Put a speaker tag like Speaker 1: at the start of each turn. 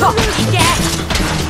Speaker 1: 行け